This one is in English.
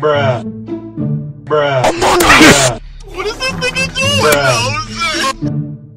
Bruh. Bruh. Bruh. what is this nigga doing? Bruh.